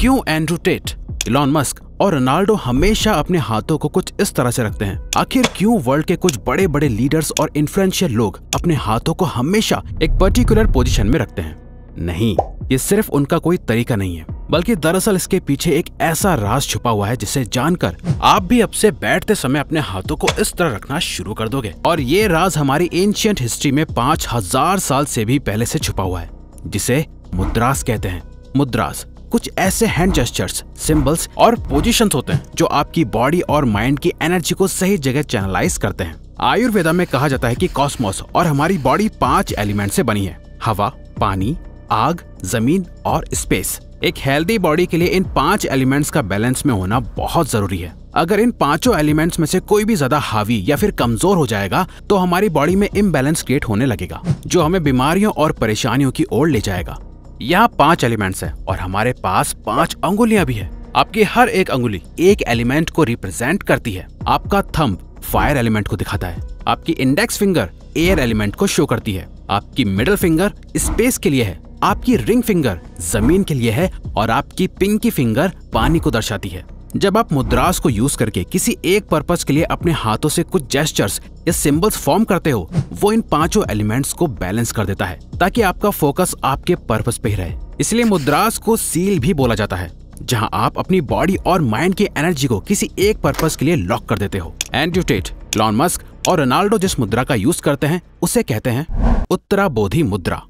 क्यों Andrew Tate, Elon Musk और Ronaldo हमेशा अपने हाथों को कुछ इस तरह से रखते हैं? आखिर क्यों वर्ल्ड के कुछ बड़े बड़े लीडर्स और इन्फ्लुएंशियल लोग अपने हाथों को हमेशा एक पर्टिकुलर पोजीशन में रखते हैं? नहीं, ये सिर्फ़ उनका कोई तरीका नहीं है, बल्कि दरअसल इसके पीछे एक ऐसा राज छुपा हुआ है जिसे जानकर आप भी अब से बैठते समय अपने हाथों को इस तरह रखना शुरू कर दोगे। और ये राज हमारी एंशियंट हिस्ट्री में पाँच हज़ार साल से भी पहले से छुपा हुआ है, जिसे मुद्रास कहते हैं। मुद्रास कुछ ऐसे हैंड जेस्टर्स सिंबल्स और पोजीशंस होते हैं जो आपकी बॉडी और माइंड की एनर्जी को सही जगह चैनलाइज करते हैं। आयुर्वेदा में कहा जाता है कि कॉस्मोस और हमारी बॉडी पाँच एलिमेंट से बनी है। हवा, पानी, आग, ज़मीन और स्पेस एक हेल्दी बॉडी के लिए इन पाँच एलिमेंट्स का बैलेंस में होना बहुत ज़रूरी है। अगर इन पाँचों एलिमेंट्स में से कोई भी ज़्यादा हावी या फिर कमज़ोर हो जाएगा तो हमारी बॉडी में इम्बैलेंस क्रिएट होने लगेगा, जो हमें बीमारियों और परेशानियों की ओर ले जाएगा। यहाँ पाँच एलिमेंट्स हैं और हमारे पास पाँच अंगुलियाँ भी है। आपकी हर एक अंगुली एक एलिमेंट को रिप्रेजेंट करती है। आपका थंब फायर एलिमेंट को दिखाता है। आपकी इंडेक्स फिंगर एयर एलिमेंट को शो करती है। आपकी मिडल फिंगर स्पेस के लिए है। आपकी रिंग फिंगर ज़मीन के लिए है और आपकी पिंकी फिंगर पानी को दर्शाती है। जब आप मुद्रास को यूज़ करके किसी एक पर्पज के लिए अपने हाथों से कुछ जेस्टर्स या सिंबल्स फॉर्म करते हो, वो इन पाँचों एलिमेंट्स को बैलेंस कर देता है, ताकि आपका फोकस आपके पर्पज पे ही रहे। इसलिए मुद्रास को सील भी बोला जाता है, जहाँ आप अपनी बॉडी और माइंड की एनर्जी को किसी एक पर्पज के लिए लॉक कर देते हो। एंड्यूटेट लॉन मस्क और रोनाल्डो जिस मुद्रा का यूज़ करते हैं, उसे कहते हैं उत्तरा बोधि मुद्रा।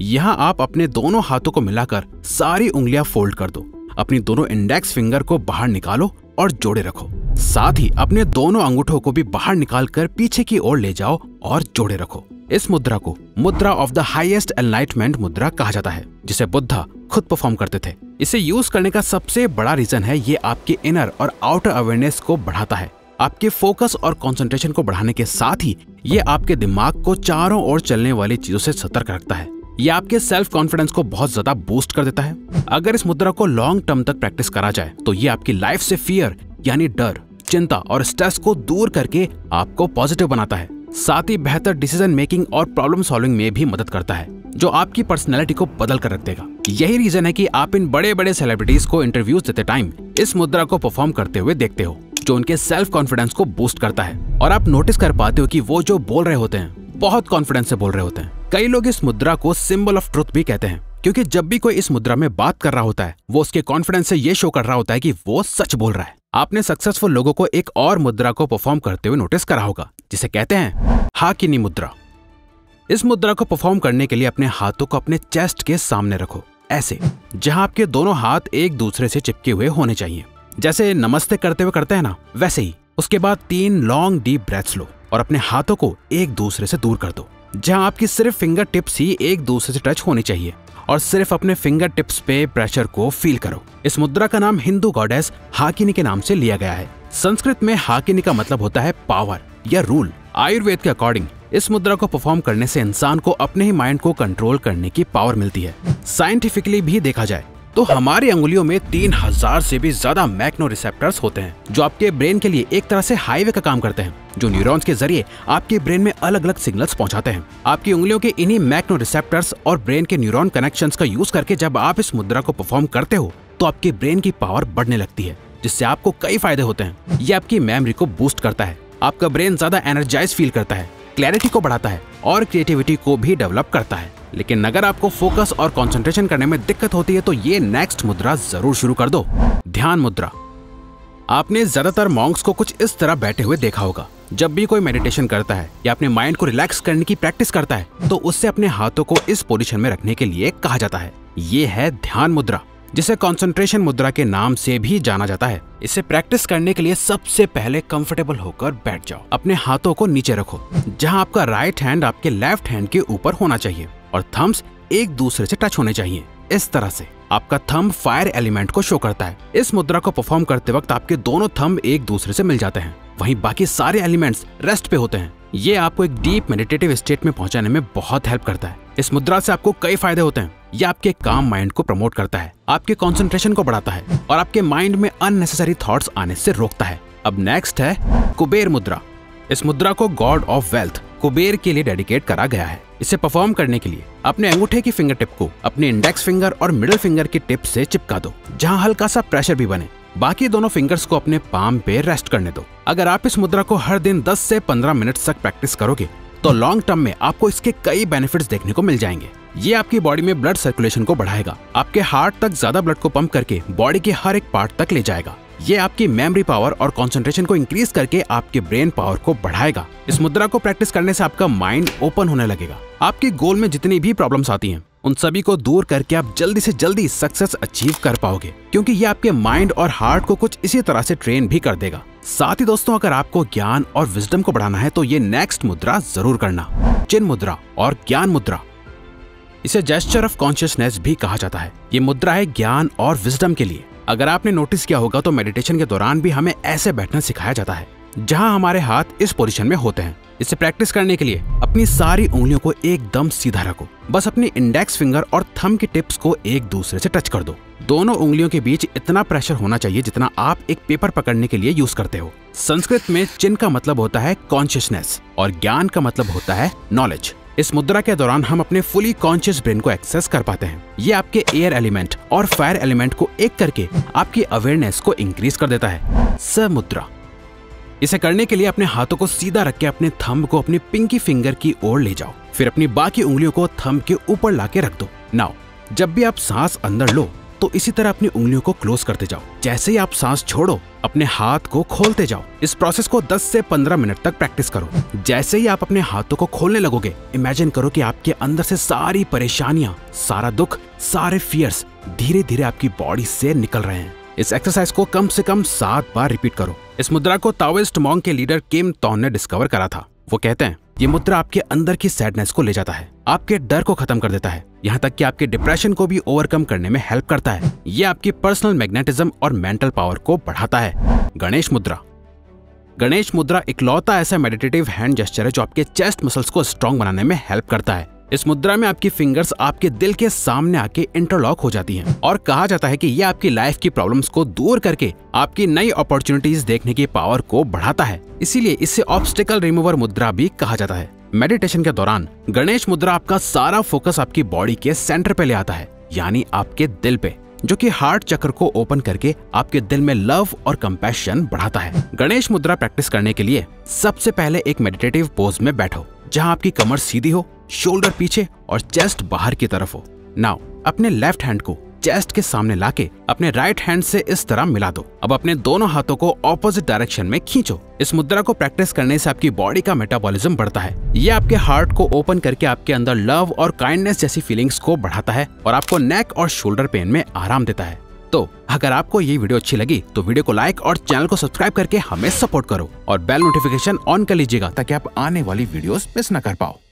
यहाँ आप अपने दोनों हाथों को मिलाकर सारी उंगलियाँ फोल्ड कर दो। अपनी दोनों इंडेक्स फिंगर को बाहर निकालो और जोड़े रखो। साथ ही अपने दोनों अंगूठों को भी बाहर निकाल कर पीछे की ओर ले जाओ और जोड़े रखो। इस मुद्रा को मुद्रा ऑफ़ द हाईएस्ट एनलाइटमेंट मुद्रा कहा जाता है, जिसे बुद्धा खुद परफॉर्म करते थे। इसे यूज़ करने का सबसे बड़ा रीजन है, ये आपके इनर और आउटर अवेयरनेस को बढ़ाता है। आपके फोकस और कंसंट्रेशन को बढ़ाने के साथ ही ये आपके दिमाग को चारों ओर चलने वाली चीज़ों से सतर्क रखता है। ये आपके सेल्फ कॉन्फिडेंस को बहुत ज़्यादा बूस्ट कर देता है। अगर इस मुद्रा को लॉन्ग टर्म तक प्रैक्टिस करा जाए तो ये आपकी लाइफ से फियर यानी डर, चिंता और स्ट्रेस को दूर करके आपको पॉजिटिव बनाता है। साथ ही बेहतर डिसीज़न मेकिंग और प्रॉब्लम सॉल्विंग में भी मदद करता है, जो आपकी पर्सनैलिटी को बदल कर रख देगा। यही रीजन है कि आप इन बड़े बड़े सेलिब्रिटीज को इंटरव्यूज़ देते टाइम इस मुद्रा को परफॉर्म करते हुए देखते हो, जो उनके सेल्फ कॉन्फिडेंस को बूस्ट करता है। और आप नोटिस कर पाते हो कि वो जो बोल रहे होते हैं बहुत कॉन्फिडेंस से बोल रहे होते हैं। कई लोग इस मुद्रा को सिंबल ऑफ़ ट्रुथ भी कहते हैं, क्योंकि जब भी कोई इस मुद्रा में बात कर रहा होता है, वो उसके कॉन्फिडेंस से ये शो कर रहा होता है कि वो सच बोल रहा है। आपने सक्सेसफुल लोगों को एक और मुद्रा को परफॉर्म करते हुए नोटिस करा होगा, जिसे कहते हैं हाकिनी मुद्रा। इस मुद्रा को परफॉर्म करने के लिए अपने हाथों को अपने चेस्ट के सामने रखो, ऐसे, जहाँ आपके दोनों हाथ एक दूसरे से चिपके हुए होने चाहिए। जैसे नमस्ते करते हुए करते हैं ना, वैसे ही। उसके बाद तीन लॉन्ग डीप ब्रेथ्स लो। और अपने हाथों को एक दूसरे से दूर कर दो, जहाँ आपकी सिर्फ़ फिंगर टिप्स ही एक दूसरे से टच होनी चाहिए। और सिर्फ़ अपने फिंगर टिप्स पे प्रेशर को फील करो। इस मुद्रा का नाम हिंदू गॉडेस हाकिनी के नाम से लिया गया है। संस्कृत में हाकिनी का मतलब होता है पावर या रूल आयुर्वेद के अकॉर्डिंग इस मुद्रा को परफॉर्म करने से इंसान को अपने ही माइंड को कंट्रोल करने की पावर मिलती है। साइंटिफिकली भी देखा जाए तो हमारी अंगुलियों में तीन हज़ार से भी ज़्यादा मैक्नो रिसेप्टर्स होते हैं, जो आपके ब्रेन के लिए एक तरह से हाईवे का काम करते हैं, जो न्यूरॉन्स के ज़रिए आपके ब्रेन में अलग अलग सिग्नल्स पहुंचाते हैं। आपकी उंगलियों के इन्हीं मैक्नो रिसेप्टर्स और ब्रेन के न्यूरॉन कनेक्शंस का यूज़ करके जब आप इस मुद्रा को परफॉर्म करते हो तो आपके ब्रेन की पावर बढ़ने लगती है, जिससे आपको कई फ़ायदे होते हैं। ये आपकी मेमोरी को बूस्ट करता है। आपका ब्रेन ज़्यादा एनर्जाइज फील करता है। क्लैरिटी को बढ़ाता है और क्रिएटिविटी को भी डेवलप करता है। लेकिन अगर आपको फोकस और कंसंट्रेशन करने में दिक्कत होती है तो ये नेक्स्ट मुद्रा ज़रूर शुरू कर दो। ध्यान मुद्रा। आपने ज़्यादातर मॉन्क्स को कुछ इस तरह बैठे हुए देखा होगा। जब भी कोई मेडिटेशन करता है या अपने माइंड को रिलैक्स करने की प्रैक्टिस करता है तो उससे अपने हाथों को इस पोजिशन में रखने के लिए कहा जाता है। ये है ध्यान मुद्रा। जिसे कंसंट्रेशन मुद्रा के नाम से भी जाना जाता है। इसे प्रैक्टिस करने के लिए सबसे पहले कंफर्टेबल होकर बैठ जाओ। अपने हाथों को नीचे रखो, जहाँ आपका राइट हैंड आपके लेफ़्ट हैंड के ऊपर होना चाहिए, और थम्स एक दूसरे से टच होने चाहिए। इस तरह से आपका थंब फायर एलिमेंट को शो करता है। इस मुद्रा को परफॉर्म करते वक्त आपके दोनों थंब एक दूसरे से मिल जाते हैं। वहीं बाकी सारे एलिमेंट्स रेस्ट पे होते हैं। ये आपको एक डीप मेडिटेटिव स्टेट में पहुँचाने में बहुत हेल्प करता है। इस मुद्रा से आपको कई फ़ायदे होते हैं। ये आपके काम माइंड को प्रमोट करता है, आपके कंसंट्रेशन को बढ़ाता है और आपके माइंड में अननेसेसरी थॉट्स आने से रोकता है। अब नेक्स्ट है कुबेर मुद्रा। इस मुद्रा को गॉड ऑफ़ वेल्थ कुबेर के लिए डेडिकेट करा गया है। इसे परफॉर्म करने के लिए अपने अंगूठे की फिंगर टिप को, अपने इंडेक्स फिंगर और मिडिल फिंगर की टिप से चिपका दो, जहाँ हल्का सा प्रेशर भी बने। बाकी दोनों फिंगर्स को अपने पाम पे रेस्ट करने दो। अगर आप इस मुद्रा को हर दिन 10 से 15 मिनट तक प्रैक्टिस करोगे तो लॉन्ग टर्म में आपको इसके कई बेनिफिट्स देखने को मिल जाएँगे। ये आपकी बॉडी में ब्लड सर्कुलेशन को बढ़ाएगा। आपके हार्ट तक ज़्यादा ब्लड को पंप करके बॉडी के हर एक पार्ट तक ले जाएगा। ये आपकी मेमोरी पावर और कंसंट्रेशन को इंक्रीज करके आपके ब्रेन पावर को बढ़ाएगा। इस मुद्रा को प्रैक्टिस करने से आपका माइंड ओपन होने लगेगा। आपके गोल में जितनी भी प्रॉब्लम्स आती हैं, उन सभी को दूर करके आप जल्दी से जल्दी सक्सेस अचीव कर पाओगे। क्योंकि ये आपके माइंड और हार्ट को कुछ इसी तरह से ट्रेन भी कर देगा। साथ ही दोस्तों, अगर आपको ज्ञान और विजडम को बढ़ाना है तो ये नेक्स्ट मुद्रा ज़रूर करना। चिन मुद्रा और ज्ञान मुद्रा। इसे जेस्चर ऑफ़ कॉन्शियसनेस भी कहा जाता है। ये मुद्रा है ज्ञान और विजडम के लिए। अगर आपने नोटिस किया होगा तो मेडिटेशन के दौरान भी हमें ऐसे बैठना सिखाया जाता है, जहाँ हमारे हाथ इस पोजीशन में होते हैं। इसे प्रैक्टिस करने के लिए अपनी सारी उंगलियों को एकदम सीधा रखो। बस अपनी इंडेक्स फिंगर और थम की टिप्स को एक दूसरे से टच कर दो। दोनों उंगलियों के बीच इतना प्रेशर होना चाहिए जितना आप एक पेपर पकड़ने के लिए यूज़ करते हो। संस्कृत में चिन्ह का मतलब होता है कॉन्शियसनेस और ज्ञान का मतलब होता है नॉलेज इस मुद्रा के दौरान हम अपने फुली कॉन्शियस ब्रेन को एक्सेस कर पाते हैं। ये आपके एयर एलिमेंट और फायर एलिमेंट को एक करके आपकी अवेयरनेस को इंक्रीज कर देता है। स मुद्रा इसे करने के लिए अपने हाथों को सीधा रख के अपने थंब को अपनी पिंकी फिंगर की ओर ले जाओ। फिर अपनी बाकी उंगलियों को थंब के ऊपर लाके रख दो। नाउ, जब भी आप सांस अंदर लो तो इसी तरह अपनी उंगलियों को क्लोज करते जाओ। जैसे ही आप सांस छोड़ो, अपने हाथ को खोलते जाओ। इस प्रोसेस को 10 से 15 मिनट तक प्रैक्टिस करो। जैसे ही आप अपने हाथों को खोलने लगोगे इमेजिन करो कि आपके अंदर से सारी परेशानियाँ, सारा दुख, सारे फियर्स धीरे धीरे आपकी बॉडी से निकल रहे हैं। इस एक्सरसाइज को कम से कम सात बार रिपीट करो। इस मुद्रा को ताओइस्ट मॉन्ग के लीडर किम तौन ने डिस्कवर करा था। वो कहते हैं ये मुद्रा आपके अंदर की सैडनेस को ले जाता है। आपके डर को खत्म कर देता है। यहाँ तक कि आपके डिप्रेशन को भी ओवरकम करने में हेल्प करता है। ये आपकी पर्सनल मैग्नेटिज्म और मेंटल पावर को बढ़ाता है। गणेश मुद्रा। गणेश मुद्रा इकलौता ऐसा मेडिटेटिव हैंड जेस्चर है जो आपके चेस्ट मसल्स को स्ट्रॉन्ग बनाने में हेल्प करता है। इस मुद्रा में आपकी फिंगर्स आपके दिल के सामने आके इंटरलॉक हो जाती हैं और कहा जाता है कि ये आपकी लाइफ की प्रॉब्लम्स को दूर करके आपकी नई अपॉर्चुनिटीज़ देखने की पावर को बढ़ाता है। इसीलिए इसे ऑब्स्टिकल रिमूवर मुद्रा भी कहा जाता है। मेडिटेशन के दौरान गणेश मुद्रा आपका सारा फोकस आपकी बॉडी के सेंटर पे ले आता है, यानी आपके दिल पे, जो कि हार्ट चक्र को ओपन करके आपके दिल में लव और कंपैशन बढ़ाता है। गणेश मुद्रा प्रैक्टिस करने के लिए सबसे पहले एक मेडिटेटिव पोज में बैठो, जहाँ आपकी कमर सीधी हो शोल्डर पीछे और चेस्ट बाहर की तरफ़ हो। नाउ, अपने लेफ़्ट हैंड को चेस्ट के सामने लाके अपने राइट हैंड से इस तरह मिला दो। अब अपने दोनों हाथों को ऑपोजिट डायरेक्शन में खींचो। इस मुद्रा को प्रैक्टिस करने से आपकी बॉडी का मेटाबॉलिज्म बढ़ता है। ये आपके हार्ट को ओपन करके आपके अंदर लव और काइंडनेस जैसी फीलिंग्स को बढ़ाता है और आपको नेक और शोल्डर पेन में आराम देता है। तो अगर आपको ये वीडियो अच्छी लगी तो वीडियो को लाइक और चैनल को सब्सक्राइब करके हमें सपोर्ट करो और बेल नोटिफिकेशन ऑन कर लीजिएगा ताकि आप आने वाली वीडियोस मिस न कर पाओ।